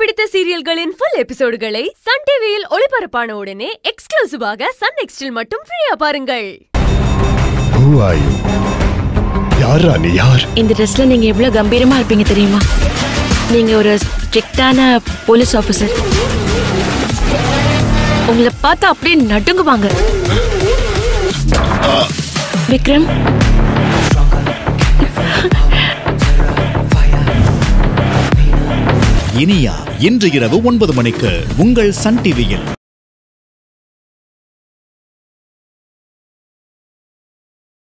பிடித்த சீரியல்களின் full எபிசோடுகளை Sun டிவியில் ஒளிபரப்பான உடனே எக்ஸ்க்ளூசிவாக சன் நெக்ஸ்டில் மட்டும் ஃப்ரீயா பாருங்கள்? யாரா நீ? யார்? இந்த ட்ரெஸ்ல நீங்க எவ்வளவு கம்பீரமா இருப்பீங்க தெரியுமா? நீங்க ஒரு ஸ்ட்ரிக்டான போலீஸ் ஆபீசர் உங்களை பார்த்தா அப்படியே நடுங்குவாங்க. விக்ரம் இனியா இன்று இரவு ஒன்பது மணிக்கு உங்கள் சன் டிவியில்.